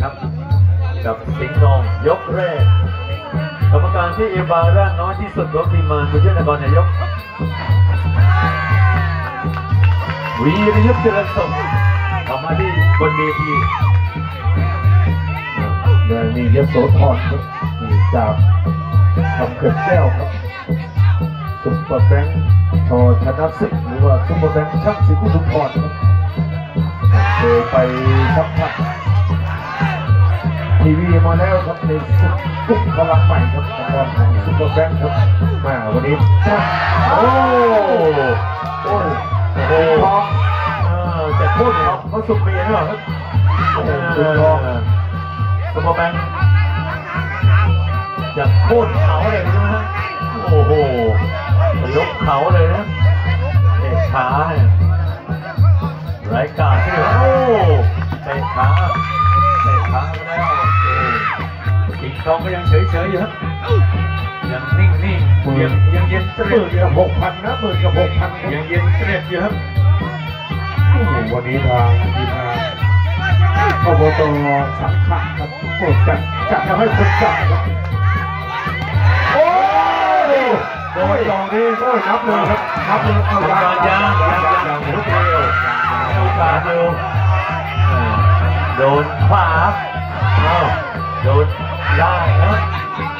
ครับ กับสิงห์ทองยกแรกกรรมการที่เอบาร่างน้อยที่สุดของทีมมาคุณเชษฐกรนายกวีรยุทธ์เจริญสมออกมาที่บนเวทีแดงนี่ยโสธรครับจากคำเกิดแก้วครับซุปเปอร์แบงค์ชอชนะศึกหรือว่าซุปเปอร์แบงค์ช่างศิลป์อุทุมพรครับเคยไปสัมผัส ทีวีมาแล้วครับในศึกกุ๊กพลังใหม่ครับทางด้านของซุปเปอร์แบงค์ครับมาวันนี้โอ้โอ้โอ้โหทองเออแต่พูดเขาเขาสุกเมียหรอเปล่าครับโอ้โหเอคุณทองอร์แบงค์อยากโค่นเขาเลยใช่ไหมฮะโอ้โหยกเขาเลยนะเตะขาเนี่ยไร้กาดที่โอ้เตะขาเตะขาไปแล้ว โอ้สิงห์ทองก็ยังเฉยๆอยู่ครับยังนิ่งๆยังยังเย็นเตหร็มื่ดนอยู่คกัรับบหกพันนะหมื่นกับหกพันครับยังเย็นเตร็ดอยู่ครับโอ้โหวันนี้ทางทีมงานอบตสังขะครับโอ้จัดจัดทำให้คนจัดครับโอ้ยโดนตรงนี้โอ้ยนับเลยครับนับเลยเอากรรมการยางยางยางลุกเร็วโอกาสเร็วอ่าโดนขวาอ้าว โดนล่างครับ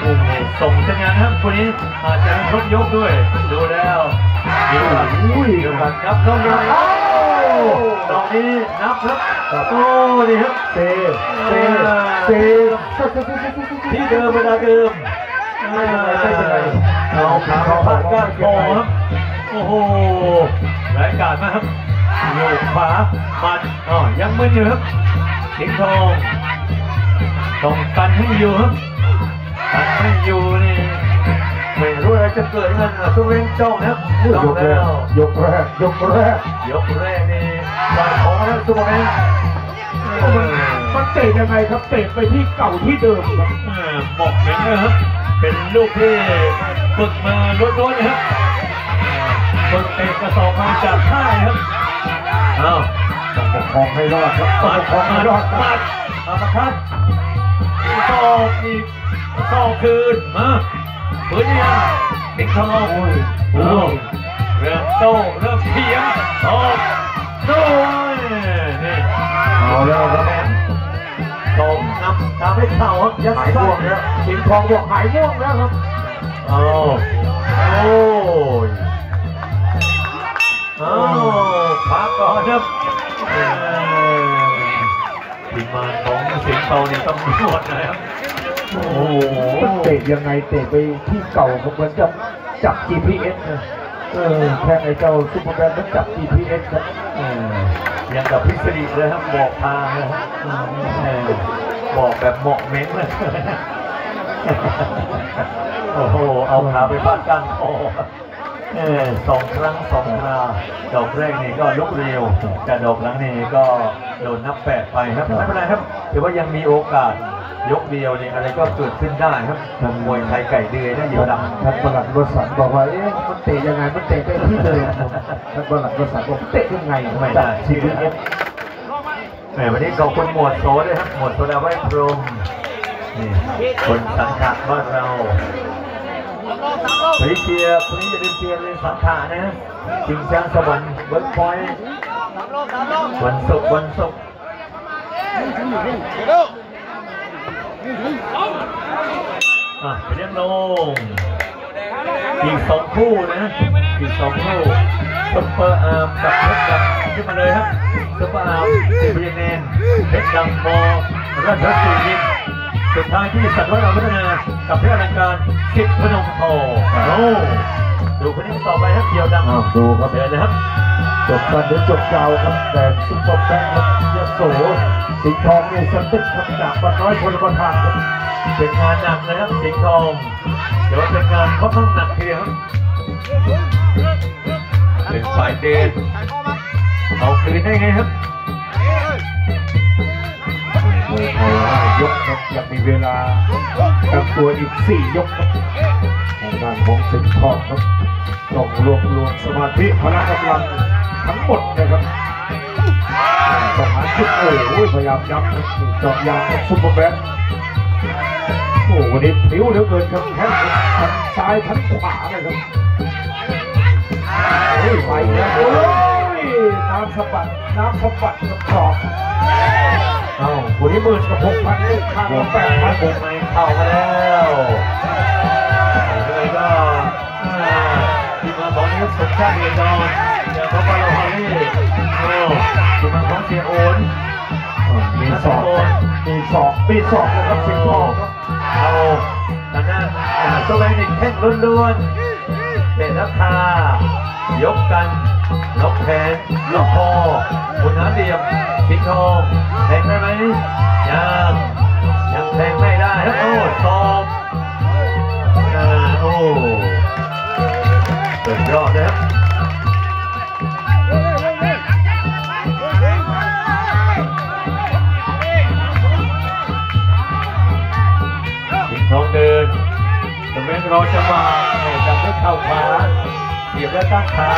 โอ้โหส่งสัญญาณครับคนนี้อาจจะครบยกด้วย ดูแล้วเดี๋ยวกันเดี๋ยวกันครับน้องยังโอ้ตรงนี้นับครับโอ้ดีครับเซเซเซที่เดิมเวลาเดิมไม่เป็นไรเอาขาพาดก้านคอครับโอ้โหรายการมากครับโยกขวามัดอ๋อยังมึนอยู่ครับสิงห์ทอง ต้องกันให้อยู่ครับกันให้อยู่นี่ไม่รู้อะไรจะเกิดขึ้นนะทุกเร่งจ้องนะครับยจ้องกแรแล้กวยกแรกยกแรกยกแรกนี่ต่อยของแล้วทุกเร่งมันมันเตะยังไงครับเตะไปที่เก่าที่เดิมครับเออหมกเหม็นนะครับ เป็นลูกที่ฝึกมาล้วนๆนะครับฝึกเตะกระสอบมาจากค่ายครับอ้าวต้องปกครองให้รอดครับต้อมางปกครองให้รอดครับมาอามาคัด สอกอีกสอกคืนมาปืนยังสิงห์ทองโอ้ยเริ่มโตเริ่มเถียงออกโต้นี่เอาแล้วครับตรงนำตามให้เข่าครับยัดหายไส้ม่วงแล้วสิงทองบอกหายม่วงแล้วครับเอาโอ้ยเอาพักก่อนครับทีมงานของ สิงห์โตนี่ตำรวจนะครับโอ้โหมันเตะยังไงเตะไปที่เก่าครับเหมือนจะจับ GPS นะเออแค่ไอ้เจ้าซุปเปอร์แมนมันจับ GPS ครับเอ่อยังกับพิศรีเลยครับบอกทางนะครับเออบอกแบบเหมาะเม้นเลยโอ้โห เอาขาไปฟาดก้านคอ เออสองครั้งสองคราดอกแรกนี่ก็ลุกเร็วแต่ดอกหลังนี่ก็โดนนับแปดไปครับไม่เป็นไรครับถือว่ายังมีโอกาสยกเดียวนี่อะไรก็เกิดขึ้นได้ครับทางมวยไทยไก่เดือยนะเดียวดำท่านประหลัดบริษัทบอกว่าเอ๊ะมันเตะยังไงมันเตะไปที่เดิมครับท่านประหลัดบริษัทบอกเตะยังไงไม่ได้จับ GPS แหมวันนี้ขอบคุณหมวดโซด้วยครับหมวดโซดาไว้พรหมนี่คนสังขะบ้านเรา วันนี้เชียร์วันนี้อย่าลืมเชียร์เลยสังขะนะชิงช้างสวรรค์เวิร์กพอยต์วันศุกร์วันศุกร์อะไปเรียกลงอีกสองคู่นะอีกสองคู่ซุปเปอร์อาร์มกับเพชรดำขึ้นมาเลยครับซุปเปอร์อาร์มสิบเยนเนนเพชรดำมอราชสียิม สุดท้ายที่สัตว์วัฒนพัฒนากับเพชรอลังการสิบพนมโพโอ้ดูคนนี้ต่อไปครับเกี่ยวดำอ้าวดูครับเดินนะครับจบกันหรือจบยาวครับแต่ซุปเปอร์แบงค์ครับยโสสิงห์ทองนี่สตึกครับจากบ้านน้อยพลประทานครับเป็นงานหนักนะครับสิงห์ทองแต่ว่าเป็นงานค่อนข้างหนักทีเดียวครับเป็นฝ่ายเดนเอาคืนได้ไงครับ ยกครับยังมีเวลาตั้งตัวอีกสี่ยกครับทางด้านของสิงห์ทองครับต้องรวบรวมสมาธิพละกำลังทั้งหมดนะครับต้องหาชุดโอ้ยพยายามยับจอบยางซุปเปอร์แบงค์โอ้วันนี้ผิวเหลือเกินครับแข้งทั้งซ้ายทั้งขวาเลยครับเฮ้ยไปแล้วโอ้ยน้ำสะบัดน้ำสะบัดกับศอก เอ้าวันนี้หมื่นกับหกพันลูกค้าบวกแปดพันนบวกในเข้ามาแล้วเลยก็ทีมงานของนิสสมชาติเอกอนอย่างพบว่าเราฮารี่โอ้ทีมงาของเสียโอนมีสองมีสองมีสองนะครับสิงห์ทองเอาทางด้านอ่าโซเวนิกแข้งล้วนๆเตะราคายกกันล็อกแขนล็อกคอคุณน้าเดียมสิงห์ทอง ยังยังแทงไม่ได้ครับโอ้สอบอ่าโอ้สุดยอดนะครับสิงห์ทองเดินตะเวนรอจังหวะจับด้วยเข่าขวาเสียบแล้วตั้งขา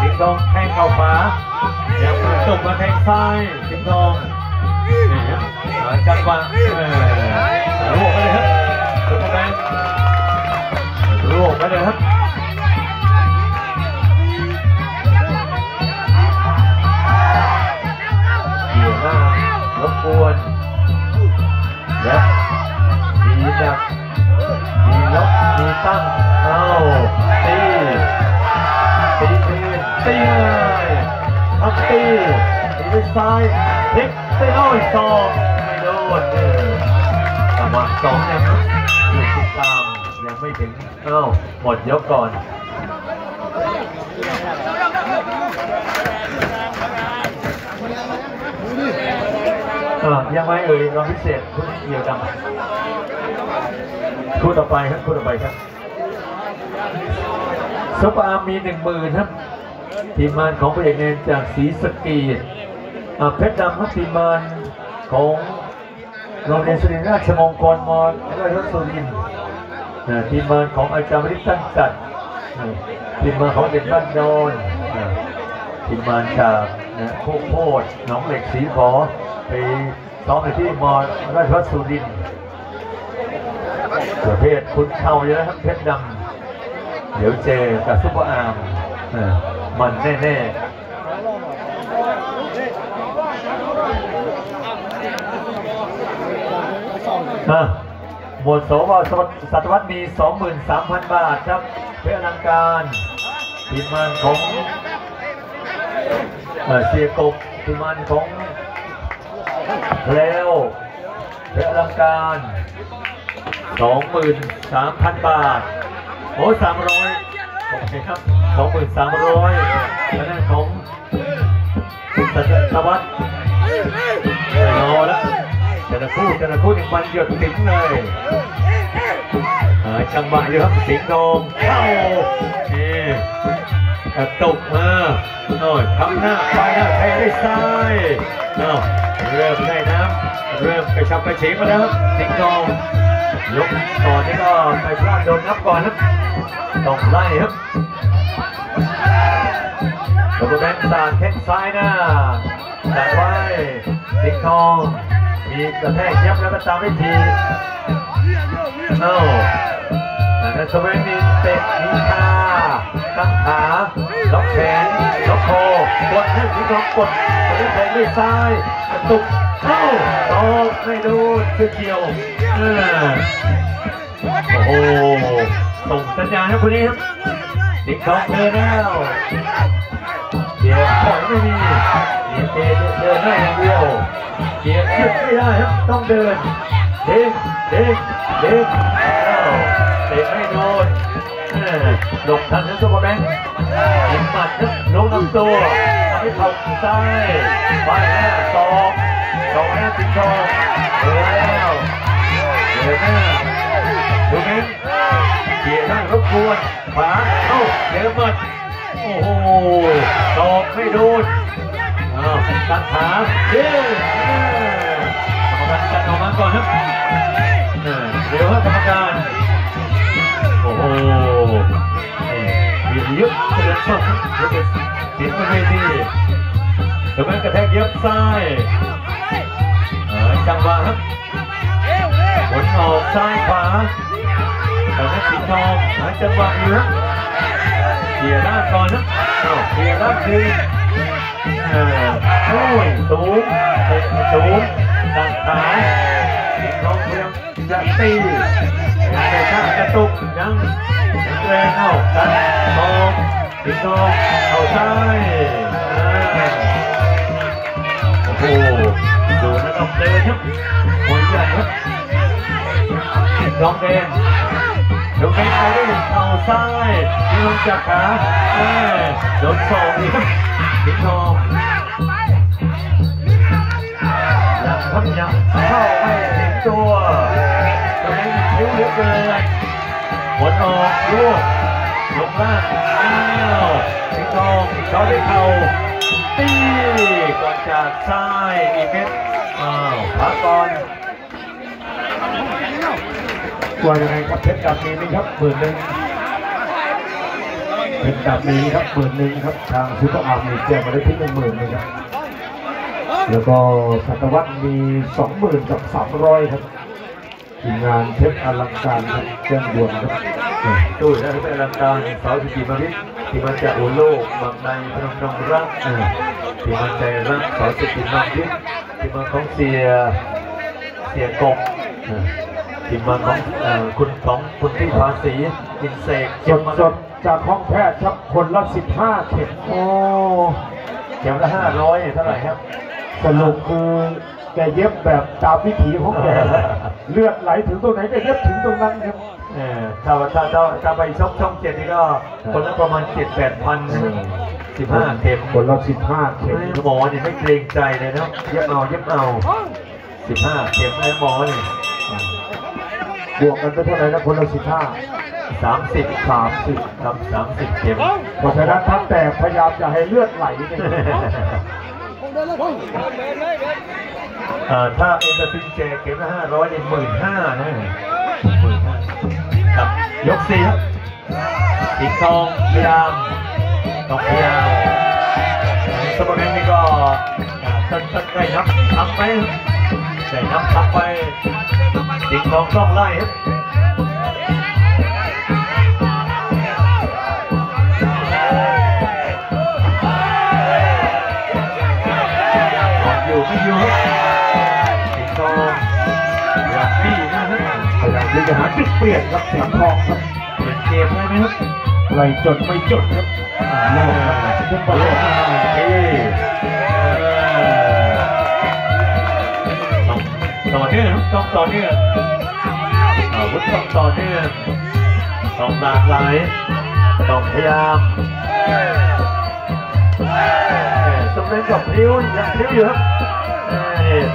สิงทองแทงเข่าขวายังตกมาแทงซ้ายสิงทอง หาจังหวะเออรวบไปเลยครับซุปเปอร์แมนรวบไปเลยครับเกี่ยวหน้ารบกวนและมีดักมีล็อกมีตั้งเอาตีตีคืนตีเลยทับตีตีด้วยซ้ายพลิกตีโอ้ยสองไม่โดนเออจังหวะสองยังอยู่ติดตามยังไม่ถึงเอ้าหมดยกก่อนเออยังไม่เอ่ยรองพิเศษคุณเกี่ยวกับคู่ต่อไปครับคู่ต่อไปครับซุปเปอร์อาร์มีหนึ่งหมื่นครับทีมงานของพระเอกเนนจากศรีสกีเพชรดำครับทีมงานของ โรงเรียนสุรินทร์ราชมงคลมอราชสุรินทร์ทีมงานของอาจารย์วริตั้งจัดทีมงานของเด็กบ้านโนนทีมงานจากนะโคกโพดหนองเหล็กสีขอไปซ้อมในที่มอราชวัฒสุรินทร์ประเภทคุณเข่าเยอะนะครับเพชรดำเดี๋ยวเจอกับซุปเปอร์อาร์มมันแน่ๆ อะหมวดโสวสัตวัตมี 23,000 บาทครับเพื่ออลังการทีมงานของเสียกบทีมงานของแล้วเพชรอลังการสองหมื่นสามพันบาทโอ้สามร้อยโอเคครับสองหมื่นสามร้อยแนนของสัตวัฒน์รอแล้ว แต่ละคู่แต่ละคู่ยังมันหยดติ๋งเลยหาจังหวะอยู่ครับสิงห์ทองเข้านี่กระตุกมาโน่นทำหน้าไปหน้าเทด้วยซ้ายเนาะเริ่มได้น้ำเริ่มไปชับไปเฉงมาแล้วครับสิงห์ทองยกก่อนนี่ก็ไปพลาดโดนนับก่อนครับต้องไล่ครับแล้วก็แบงค์สานแข้งซ้ายหน้าดักไว้สิงห์ทอง มีกระแทกยับแล้วก็ตามด้วยทีเอ้าแต่สเวนมีเตะมีคาตั้งขาล็อกแขนล็อกคอกดให้ที่ล็อกกดกดด้วยแขนด้วยซ้ายกระตุกเอ้าตอกไม่โดนคือเกี่ยวโอ้โหส่งสัญญาณครับคนนี้ครับดิงทองเดินแล้วเดี๋ยวถอยไม่มี เจเดินเดินได้อย่างเดียวเดี๋ยวหยุดไม่ได้ครับต้องเดินเด้งเด้งเด้งอ้าวเตะไม่โดนลบทันนะซุปเปอร์แบงค์ยิงหมัดครับลงลำตัวทำให้เข่าซ้ายไปหน้าสองสองหน้าสิงห์ทองเดินแล้วเดินหน้าดูเมนเกี่ยหน้ารบกวนขวาเข้าเจอหมัดโอ้โหตอกไม่โดน อ้าวตั้งขาเย้กรรมการจัดออกมาก่อนครับเร็วครับกรรมการ โอ้โหนี่มียุบเดินสดเดี๋ยวจะเสียงบนเวทีตรงนั้นกระแทกเย็บซ้ายจังหวะครับหมุนออกซ้ายขวาตอนนั้นสิงห์ทองหาจังหวะอยู่ครับเขี่ยด้านก่อนนะอ้าวเขี่ยด้านคืน เออโอ้ยสูงเตะสูงดังขาสิงห์ทองเพยายามจะตีแต่ถ้ากระตุกยังแรงเข้ากันทองสิงห์ทองเข้าซ้ายโอ้โหดูนะครับเดินครับมวใหญ่ครับน้องเดนน้องเดนเอาได้เข่าซ้ายยิงลงจากขาโดนสองอีกครับสิงทอง ยับเข้าไม่ถึงตัวตอนนี้คิ้วเหลือเกินหมดออกลูกลงล่างอ้าวสิงห์ทองเขาได้เข่าตีก่อนจากซ้ายอีกเม็ดอ้าวพักก่อนว่ายังไงครับเพชรดำมีไหมครับหมื่นหนึ่งเพชรดำมีครับหมื่นหนึ่งครับทางซุปเปอร์อาร์มีแจ้งมาได้ที่หนึ่งหมื่นเลยครับ แล้วก็สัตวัตมีสองหมื่นกับสามร้อยครับทีมงานเพชรอลังการครับแจ้งด่วนครับตู้นะเป็นรังการสาวสิกิมาวิทย์ที่มาจากอุโลกบางในพนมนงรักเออที่มาใจรักสาวสิกิมาวิทย์ที่มาของเสียเสียกบเออที่มาของเอ่อคุณของคุณที่ภาษีอินเสกสเจ็บดมาสดๆจากห้องแพทย์ครับคนละสิบห้าเข็มโอ้เข็มละห้าร้อยเท่าไหร่ครับ สรุปคือแกเย็บแบบตามวิถีของแกเลือดไหลถึงตรงไหนก็เย็บถึงตรงนั้นครับเออถ้าถ้าถ้าถ้าไปช่องช่องเจ็ดนี่ก็คนละประมาณเจ็ดแปดพันสิบห้าเข็มคนละสิบห้าเข็มหมอนี่ไม่เกรงใจเลยนะเย็บเอาเย็บเอาสิบห้าเข็มเลยหมอนี่บวกกันไปเท่าไหร่นะคนละสิบห้าสามสิบสามสิบครับสามสิบเข็มเพราะฉะนั้นถ้าแตกพยายามจะให้เลือดไหลเนี่ยเอ่อ ถ้าเอ็นเตอร์ซินเจเข็มละห้าร้อยนี่หมื่นห้านะหมื่นห้าครับยกสี่ครับสิงห์ทองพยายามต้องพยายามสมบูรณ์นี่ก็ตัดตัดใกล้นับนับไปใกล้นับนับไปสิงห์ทองต้องไล่ครับ ที่จะหาจุดเปลี่ยนครับเสียงทองครับเปลี่ยนเกมได้ไหมครับไหลจดไม่จดครับโลกครับทุกประเทศเอ้ต้องต่อเนื่องต้องต่อเนื่องอาวุธต้องต่อเนื่องต้องหลากหลายต้องพยายามสมเด็จกับพริ้วยังพริ้วอยู่ครับ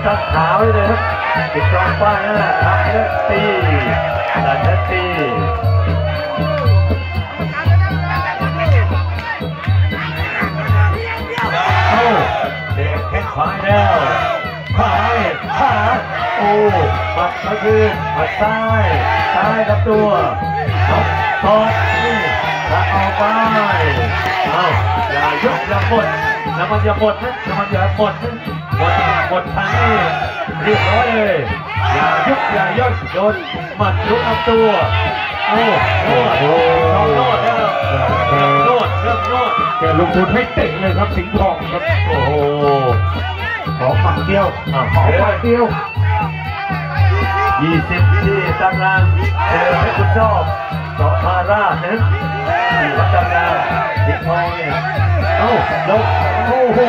ตัดขาไว้เลยครับ ติดกองป้ายนะทำและตีตัดและตีโอ้เด็กแข้งขวาแล้วขวาขวาโอ้ปัดมาคืนปัดซ้ายซ้ายกับตัวตบตบนี่ตัดออกไปเอาอย่ายกอย่าหมดน้ำมันอย่าหมดนะน้ำมันอย่าหมดนะ หมดทางนี้เรียบร้อยเลยอย่ายุบอย่าย่นโดนหมัดลุกเอาตัวโอ้โหโอ้โนดแล้วเริ่มโนดเริ่มโนดแกลงทุนให้เต็งเลยครับสิงห์ทองครับโอ้โหขอหมัดเดียวขอหมัดเดียวยี่สิบที่ตารางเจอให้คุณชอบสอพาราชนะที่วัดตารางสิงห์ทองเนี่ยเอ้าลงโอ้โห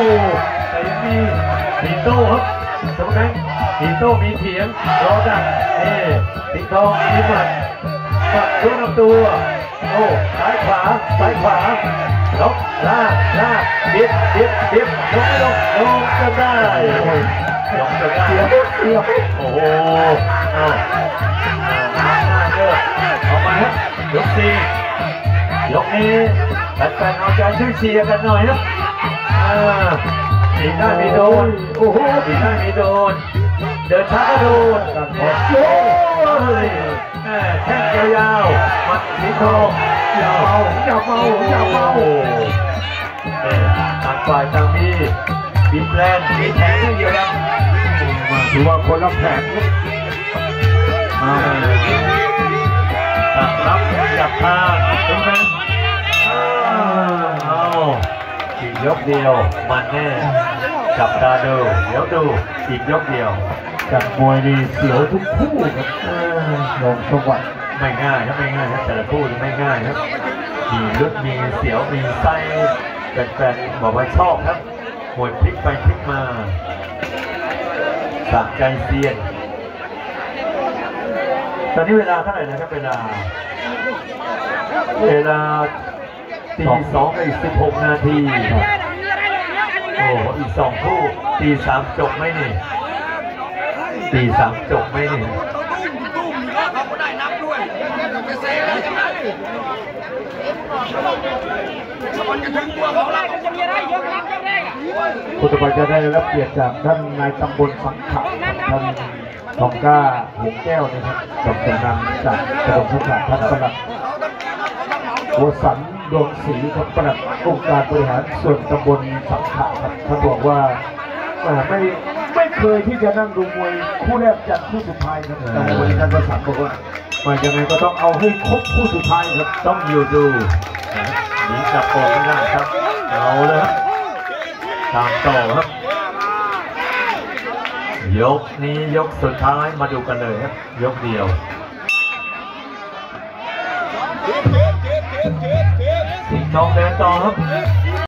แต่ยังมี มีโตครับตรงนั้นมีโตมีเถียงรอดักนี่สิงห์ทองมีหมัดหมัดรู้ลำตัวโอ้ซ้ายขวาซ้ายขวาลบลากลากดิบดิบดิบลงไม่ลงลงจะได้โอ้ยลงจะได้เสียวเสียวโอ้โหเอาเอาเอาเด้อเอามาครับยกสี่ยกนี้แฟนๆเอาใจช่วยเชียร์กันหน่อยครับอ่า มีได้ไมีโดนโอ้โหมีได้ไมีโดน เดินช้าก็โดนกันหมโอ้ดโอ้ยยแม่แข้งยาวๆมัดสีทองอย่าเมาอย่าเมาอย่าเมาต่างฝ่ายต่างมีบิดแลนมีแทงเดียวครับถือว่าคนละแผนรับเอาตัดรับจับทางเป็นไหม อีกยกเดียวมันแน่จับตาดูเดี๋ยวดูอีกยกเดียวจากมวยนี่เสียวทุกคู่ครับเออลงจังหวะไม่ง่ายครับไม่ง่ายครับแต่ละคู่นี่ไม่ง่ายครับมีลึกมีเสียวมีไส้แฟนๆบอกว่าชอบครับมวยพลิกไปพลิกมาสะใจเซียน ตอนนี้เวลาเท่าไหร่นะครับเวลา เวลา ตีสองอีกสิบหกนาที โอ้อีกสองคู่ตีสามจบไหมนี่ตีสามจบไหมนี่คุณตะวันจะได้รับเกียรติจากท่านนายตำบลสังขะท่านทองก้าหงแก้วนะครับกับกำนันจากกระทรวงศึกษาท่านประหลัดวสัน ดวงศรีครับประหลัดองค์การบริหารส่วนตำบลสังขะครับท่านบอกว่าเอ่อไม่ไม่เคยที่จะนั่งดูมวยคู่แรกจัดคู่สุดท้ายครับแต่วันนี้ท่านประสานบอกว่ามายังไงก็ต้องเอาให้ครบคู่สุดท้ายครับต้องอยู่ดูหนีกลับออกไม่ได้ครับเอาเลยครับตามต่อครับ ยกนี้ยกสุดท้ายมาดูกันเลยครับ ยกเดียว สิงห์ทองเดินต่อครับ